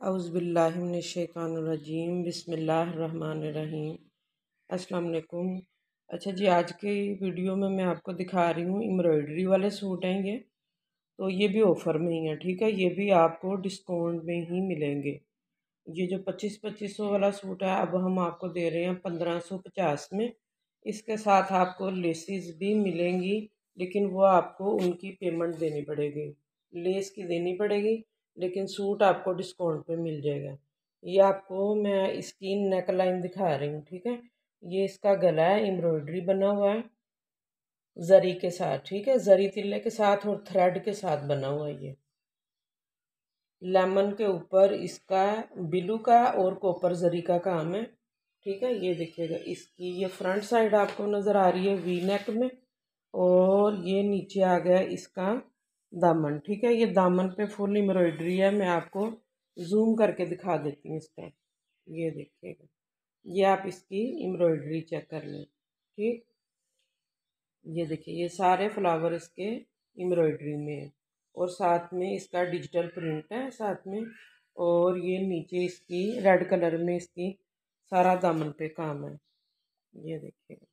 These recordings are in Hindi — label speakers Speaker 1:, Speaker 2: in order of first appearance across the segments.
Speaker 1: अउज़बिल्लिनशैतानरजीम बिसमीम वालेकुम अच्छा जी, आज की वीडियो में मैं आपको दिखा रही हूँ एम्ब्रॉयडरी वाले सूट हैं ये। तो ये भी ऑफ़र में ही है, ठीक है? ये भी आपको डिस्काउंट में ही मिलेंगे। ये जो पच्चीस पच्चीस सौ वाला सूट है, अब हम आपको दे रहे हैं पंद्रह सौ पचास में। इसके साथ आपको लेसिस भी मिलेंगी, लेकिन वो आपको उनकी पेमेंट देनी पड़ेगी। लेस की देनी पड़ेगी लेकिन सूट आपको डिस्काउंट पे मिल जाएगा। ये आपको मैं इसकी नेक लाइन दिखा रही हूँ, ठीक है? ये इसका गला है, एम्ब्रॉयडरी बना हुआ है, जरी के साथ, ठीक है? जरी तिल्ले के साथ और थ्रेड के साथ बना हुआ है ये। लेमन के ऊपर इसका, बिलू का और कॉपर जरी का काम है, ठीक है? ये देखिएगा, इसकी ये फ्रंट साइड आपको नज़र आ रही है वी नेक में और ये नीचे आ गया इसका दामन, ठीक है? ये दामन पे फुल एम्ब्रॉयडरी है, मैं आपको जूम करके दिखा देती हूँ इसका ये देखिएगा। ये आप इसकी एम्ब्रॉयडरी चेक कर लें, ठीक? ये देखिए, ये सारे फ्लावर इसके एम्ब्रॉयडरी में है और साथ में इसका डिजिटल प्रिंट है, साथ में और ये नीचे इसकी रेड कलर में इसकी सारा दामन पे काम है। ये देखिएगा।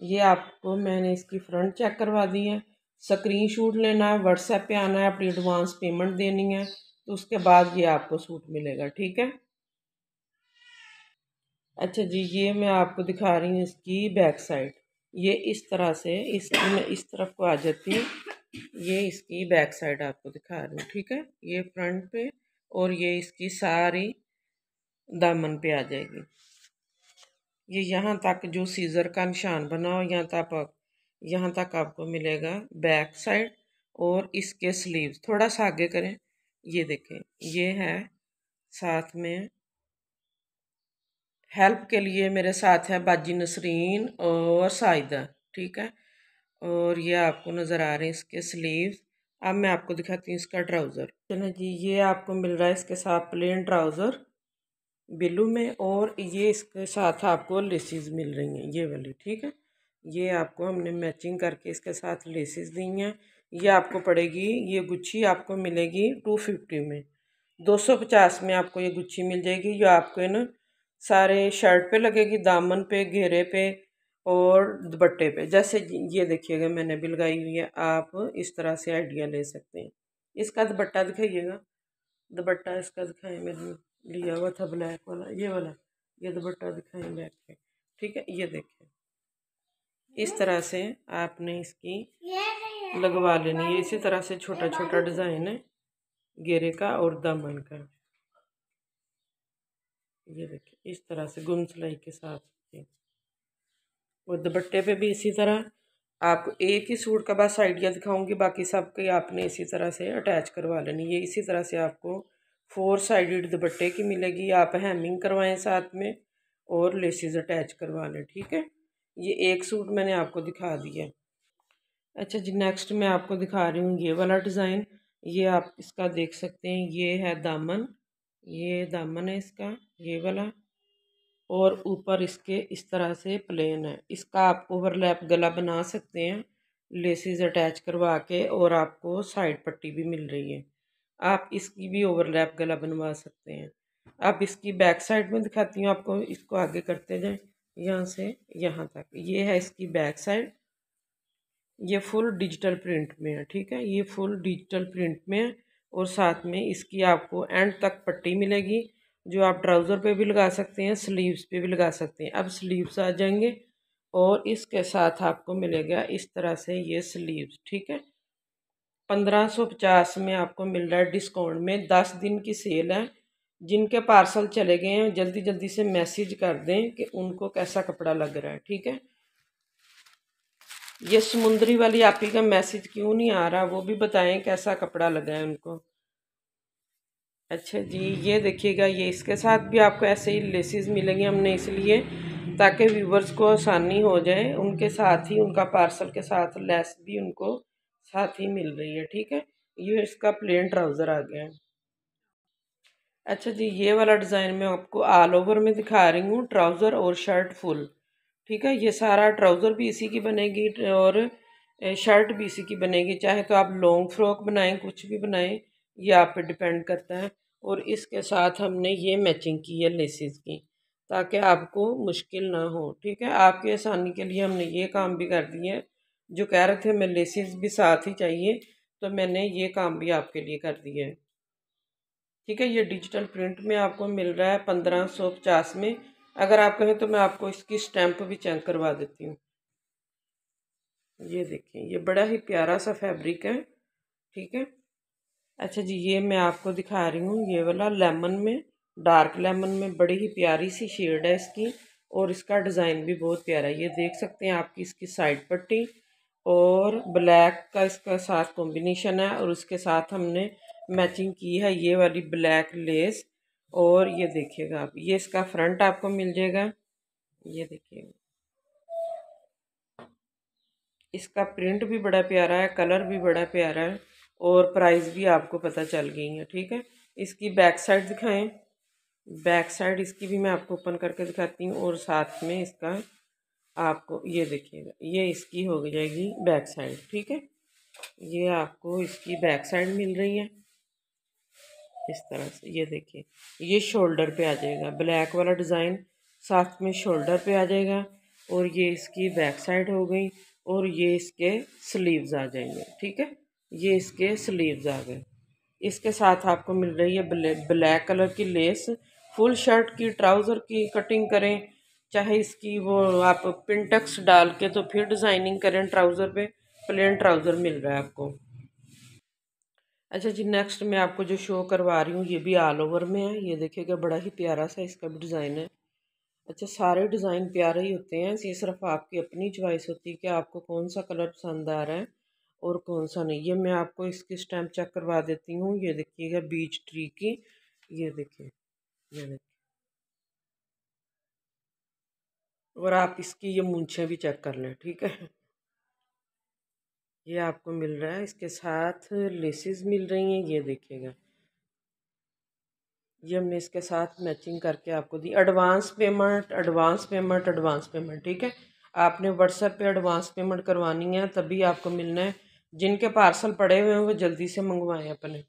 Speaker 1: ये आपको मैंने इसकी फ्रंट चेक करवा दी है। स्क्रीन शूट लेना है व्हाट्सएप पे आना है, अपनी एडवांस पेमेंट देनी है तो उसके बाद ये आपको सूट मिलेगा, ठीक है? अच्छा जी, ये मैं आपको दिखा रही हूँ इसकी बैक साइड ये इस तरह से इसकी मैं इस तरफ़ को आ जाती हूँ, ये इसकी बैक साइड आपको दिखा रही हूँ, ठीक है? ये फ्रंट पे और ये इसकी सारी दामन पे आ जाएगी। ये यहाँ तक जो सीज़र का निशान बना हो, यहाँ तक यहाँ तक आपको मिलेगा बैक साइड और इसके स्लीव। थोड़ा सा आगे करें, ये देखें, ये है साथ में। हेल्प के लिए मेरे साथ है बाजी नसरीन और साइदा, ठीक है? और ये आपको नज़र आ रहे हैं इसके स्लीव्स अब मैं आपको दिखाती हूँ इसका ट्राउज़र। चलो जी, ये आपको मिल रहा है इसके साथ प्लेन ट्राउज़र बिलू में और ये इसके साथ आपको लेसिस मिल रही हैं, ये वाली, ठीक है? ये आपको हमने मैचिंग करके इसके साथ लेसिस दी हैं। ये आपको पड़ेगी, ये गुच्छी आपको मिलेगी टू फिफ्टी में। दो सौ पचास में आपको ये गुच्छी मिल जाएगी। जो आपको ना, सारे शर्ट पे लगेगी, दामन पे, घेरे पे और दुपट्टे पे। जैसे ये देखिएगा, मैंने भी लगाई हुई है। आप इस तरह से आइडिया ले सकते हैं। इसका दुपट्टा दिखाइएगा। दुपट्टा इसका दिखाएँ मैंने लिया हुआ था ब्लैक वाला, ये वाला। ये दुपट्टा दिखाएँ पे। ठीक है, ये देखें। इस तरह से आपने इसकी लगवा लेनी है। इसी तरह से छोटा छोटा डिज़ाइन है। घेरे का और दामन का ये देखिए इस तरह से गुम सिलाई के साथ। और दुपट्टे पे भी इसी तरह। आपको एक ही सूट का बस आइडिया दिखाऊँगी बाकी सब के आपने इसी तरह से अटैच करवा लेनी ये इसी तरह से आपको फोर साइडेड दुपट्टे की मिलेगी। आप हैमिंग करवाएँ साथ में और लेसिस अटैच करवा लें ठीक है? ये एक सूट मैंने आपको दिखा दिया अच्छा जी नेक्स्ट मैं आपको दिखा रही हूँ ये वाला डिज़ाइन ये आप इसका देख सकते हैं, ये है दामन। ये दामन है इसका, ये वाला। और ऊपर इसके इस तरह से प्लेन है। इसका आप ओवरलैप गला बना सकते हैं लेसिस अटैच करवा के और आपको साइड पट्टी भी मिल रही है। आप इसकी भी ओवरलैप गला बनवा सकते हैं। अब इसकी बैक साइड में दिखाती हूँ आपको, इसको आगे करते जाएँ। यहाँ से यहाँ तक। ये है इसकी बैक साइड। ये फुल डिजिटल प्रिंट में है, ठीक है? ये फुल डिजिटल प्रिंट में है और साथ में इसकी आपको एंड तक पट्टी मिलेगी, जो आप ट्राउज़र पे भी लगा सकते हैं स्लीव्स पे भी लगा सकते हैं। अब स्लीव्स आ जाएँगे और इसके साथ आपको मिलेगा इस तरह से ये स्लीव्स ठीक है? पंद्रह सौ पचास में आपको मिल रहा है डिस्काउंट में। दस दिन की सेल है। जिनके पार्सल चले गए हैं, जल्दी जल्दी से मैसेज कर दें कि उनको कैसा कपड़ा लग रहा है, ठीक है? ये समुद्री वाली आप का मैसेज क्यों नहीं आ रहा? वो भी बताएँ कैसा कपड़ा लगा है उनको। अच्छा जी, ये देखिएगा, ये इसके साथ भी आपको ऐसे ही लेसिस मिलेंगे हमने इसलिए, ताकि व्यूवर्स को आसानी हो जाए, उनके साथ ही, उनका पार्सल के साथ लेस भी उनको साथ ही मिल रही है, ठीक है? ये इसका प्लेन ट्राउज़र आ गया है। अच्छा जी, ये वाला डिज़ाइन मैं आपको ऑल ओवर में दिखा रही हूँ, ट्राउज़र और शर्ट फुल। ठीक है, ये सारा ट्राउज़र भी इसी की बनेगी और शर्ट भी इसी की बनेगी, चाहे तो आप लॉन्ग फ्रॉक बनाएँ, कुछ भी बनाएँ, ये आप पे डिपेंड करता है। और इसके साथ हमने ये मैचिंग की है लेसिस की, ताकि आपको मुश्किल ना हो। ठीक है, आपकी आसानी के लिए हमने ये काम भी कर दिए हैं। जो कह रहे थे हमें लेसिस भी साथ ही चाहिए तो मैंने ये काम भी आपके लिए कर दिया है। ठीक है, ये डिजिटल प्रिंट में आपको मिल रहा है पंद्रह सौ पचास में। अगर आप कहें तो मैं आपको इसकी स्टैंप भी चेक करवा देती हूँ। ये देखें ये बड़ा ही प्यारा सा फैब्रिक है, ठीक है। अच्छा जी, ये मैं आपको दिखा रही हूँ, ये वाला लेमन में डार्क लेमन में बड़ी ही प्यारी सी शेड है इसकी और इसका डिज़ाइन भी बहुत प्यारा है। ये देख सकते हैं आपकी इसकी साइड पट्टी और ब्लैक का इसका साथ कॉम्बिनेशन है और उसके साथ हमने मैचिंग की है, ये वाली ब्लैक लेस और ये देखिएगा आप, ये इसका फ्रंट आपको मिल जाएगा, ये देखिएगा इसका प्रिंट भी बड़ा प्यारा है, कलर भी बड़ा प्यारा है और प्राइस भी आपको पता चल गई है, ठीक है। इसकी बैक साइड दिखाएँ, बैक साइड इसकी भी मैं आपको ओपन करके दिखाती हूँ और साथ में इसका आपको, ये देखिएगा, ये इसकी हो जाएगी बैक साइड, ठीक है। ये आपको इसकी बैक साइड मिल रही है। इस तरह से। ये देखिए, ये शोल्डर पे आ जाएगा। ब्लैक वाला डिज़ाइन साथ में शोल्डर पे आ जाएगा और ये इसकी बैक साइड हो गई और ये इसके स्लीव्स आ जाएँगे, ठीक है? ये इसके स्लीव्स आ गए। इसके साथ आपको मिल रही है ब्लैक कलर की लेस। फुल शर्ट की, ट्राउज़र की कटिंग करें, चाहे इसकी वो आप पिंटक्स डाल के तो फिर डिज़ाइनिंग करें ट्राउज़र पे। प्लेन ट्राउज़र मिल रहा है आपको। अच्छा जी नेक्स्ट मैं आपको जो शो करवा रही हूँ, ये भी ऑल ओवर में है। ये देखिएगा, बड़ा ही प्यारा सा इसका भी डिज़ाइन है। अच्छा सारे डिज़ाइन प्यारे ही होते हैं। ये सिर्फ़ आपकी अपनी चॉइस होती है कि आपको कौन सा कलर पसंद आ रहा है और कौन सा नहीं। ये मैं आपको इसकी स्टैम्प चेक करवा देती हूँ। ये देखिएगा बीच ट्री की। ये देखिए ये देखिए। और आप इसकी ये मूछें भी चेक कर लें, ठीक है? ये आपको मिल रहा है, इसके साथ लेसेस मिल रही हैं, ये देखिएगा। ये हमने इसके साथ मैचिंग करके आपको दी। Advance payment advance payment advance payment, ठीक है? आपने व्हाट्सएप पे एडवांस पेमेंट करवानी है, तभी आपको मिलना है। जिनके पार्सल पड़े हुए हैं, वो जल्दी से मंगवाएँ अपने।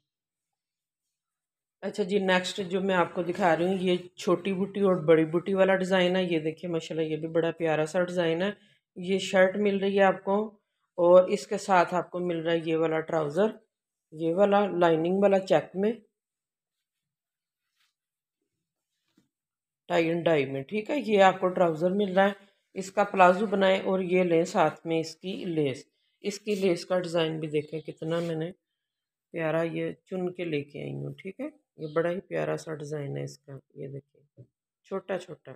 Speaker 1: अच्छा जी, नेक्स्ट जो मैं आपको दिखा रही हूँ, ये छोटी बूटी और बड़ी बूटी वाला डिज़ाइन है। ये देखिए, माशाल्लाह, ये भी बड़ा प्यारा सा डिज़ाइन है। ये शर्ट मिल रही है आपको। और इसके साथ आपको मिल रहा है ये वाला ट्राउज़र, ये वाला लाइनिंग वाला चेक में। टाई एंड डाई में, ठीक है? ये आपको ट्राउज़र मिल रहा है। इसका प्लाजो बनाएँ और ये लें साथ में इसकी लेस इसकी लेस का डिज़ाइन भी देखें कितना मैंने प्यारा ये चुन के लेके आई हूँ, ठीक है? ये बड़ा ही प्यारा सा डिज़ाइन है इसका, ये देखिए छोटा छोटा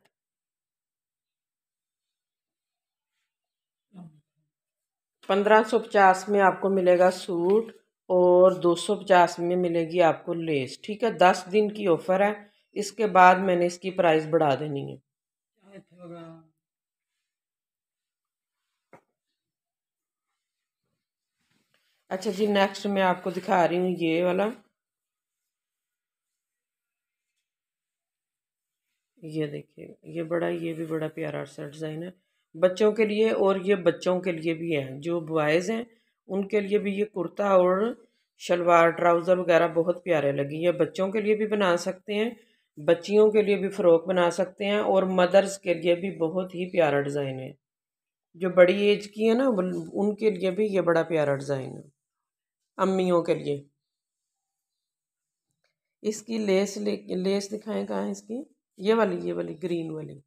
Speaker 1: पंद्रह सौ पचास में आपको मिलेगा सूट और दो सौ पचास में मिलेगी आपको लेस। ठीक है, दस दिन की ऑफ़र है। इसके बाद मैंने इसकी प्राइस बढ़ा देनी है। अच्छा जी नेक्स्ट मैं आपको दिखा रही हूँ ये वाला। ये देखिए, ये बड़ा, ये भी बड़ा प्यारा सा डिज़ाइन है। बच्चों के लिए और ये बच्चों के लिए भी हैं। जो बॉयज़ हैं, उनके लिए भी ये कुर्ता और शलवार ट्राउज़र वगैरह बहुत प्यारे लगी। ये बच्चों के लिए भी बना सकते हैं, बच्चियों के लिए भी फ़्रॉक बना सकते हैं और मदर्स के लिए भी बहुत ही प्यारा डिज़ाइन है। जो बड़ी एज की है ना उनके लिए भी ये बड़ा प्यारा डिज़ाइन है। अम्मियों के लिए। इसकी लेस ले लेस दिखाएँ कहाँ इसकी? ये वाली ये वाली ग्रीन वाली।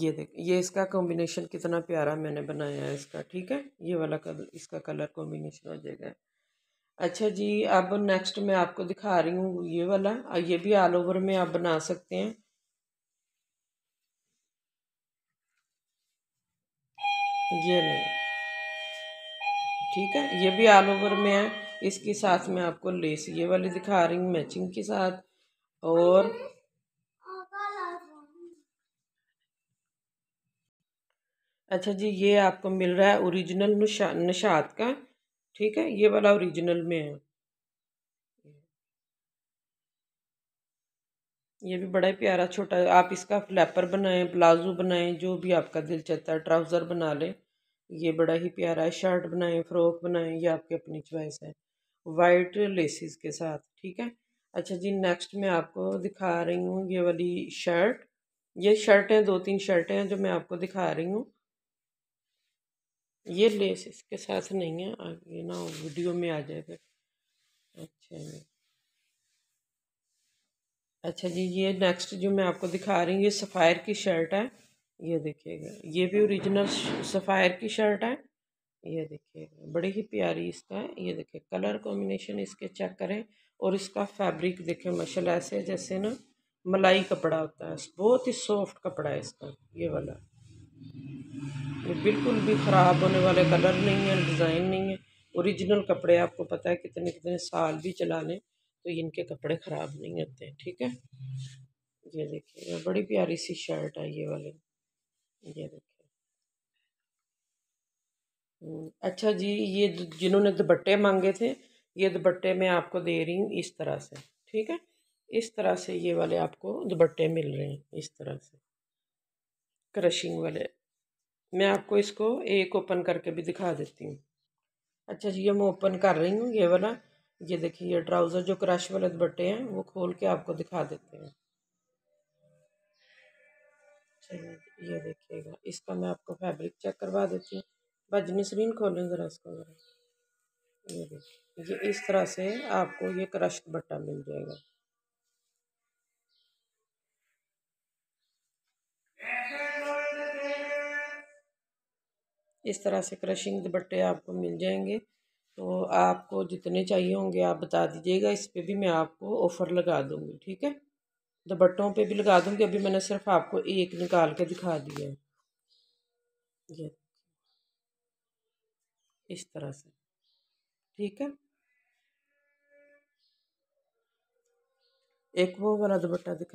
Speaker 1: ये देख, ये इसका कॉम्बिनेशन कितना प्यारा मैंने बनाया है इसका, ठीक है? ये वाला कलर इसका कलर कॉम्बिनेशन हो जाएगा। अच्छा जी, अब नेक्स्ट मैं आपको दिखा रही हूँ ये वाला ये भी ऑल ओवर में आप बना सकते हैं। ये नहीं ठीक है? ये भी ऑल ओवर में है, इसके साथ में आपको लेस ये वाली दिखा रही हूँ मैचिंग के साथ, और अच्छा जी, ये आपको मिल रहा है ओरिजिनल निशा निशात का, ठीक है? ये वाला ओरिजिनल में है। ये भी बड़ा ही प्यारा, छोटा, आप इसका फ्लैपर बनाएँ, प्लाजो बनाएँ, जो भी आपका दिल चाहता है, ट्राउज़र बना लें। ये बड़ा ही प्यारा है, शर्ट बनाएँ, फ्रॉक बनाएँ, ये आपकी अपनी चॉइस है। वाइट लेसिस के साथ, ठीक है? अच्छा जी, नेक्स्ट मैं आपको दिखा रही हूँ ये वाली शर्ट। ये शर्टें, दो तीन शर्टें हैं जो मैं आपको दिखा रही हूँ। ये लेस इसके साथ नहीं है आगे ना वीडियो में आ जाएगा अच्छा जी। अच्छा जी, ये नेक्स्ट जो मैं आपको दिखा रही हूँ, ये सफ़ायर की शर्ट है, ये देखिएगा। ये भी ओरिजिनल सफ़ायर की शर्ट है, ये देखिएगा। बड़ी ही प्यारी इसका है, ये देखिए कलर कॉम्बिनेशन इसके चेक करें और इसका फैब्रिक देखें मशल ऐसे जैसे ना मलाई कपड़ा होता है। बहुत ही सॉफ्ट कपड़ा है इसका, ये वाला। ये बिल्कुल भी ख़राब होने वाले कलर नहीं है डिज़ाइन नहीं है। ओरिजिनल कपड़े आपको पता है कितने कितने साल भी चला लें तो इनके कपड़े ख़राब नहीं होते ठीक है? ये देखिए बड़ी प्यारी सी शर्ट है ये वाली। ये देखिए। हम्म, अच्छा जी ये जिन्होंने दुपट्टे मांगे थे ये दुपट्टे मैं आपको दे रही हूँ इस तरह से ठीक है? इस तरह से ये वाले आपको दुपट्टे मिल रहे हैं इस तरह से। क्रशिंग वाले मैं आपको इसको एक ओपन करके भी दिखा देती हूँ। अच्छा जी, ये मैं ओपन कर रही हूँ, ये वाला। ये देखिए, ये ट्राउज़र जो क्रश वाले दुपट्टे हैं, वो खोल के आपको दिखा देते हैं। चलिए, ये देखिएगा। इसका मैं आपको फैब्रिक चेक करवा देती हूँ। बजनी स्क्रीन खोलें ज़रा इसको ज़रा। ये देखिए, ये इस तरह से आपको ये क्रश दुपट्टा मिल जाएगा। इस तरह से क्रशिंग दुपट्टे आपको मिल जाएँगे। तो आपको जितने चाहिए होंगे आप बता दीजिएगा, इस पर भी मैं आपको ऑफ़र लगा दूँगी, ठीक है? दुपट्टों पे भी लगा दूँगी, अभी मैंने सिर्फ़ आपको एक निकाल के दिखा दिया है। ये इस तरह से, ठीक है? एक वो वाला दुपट्टा दिखा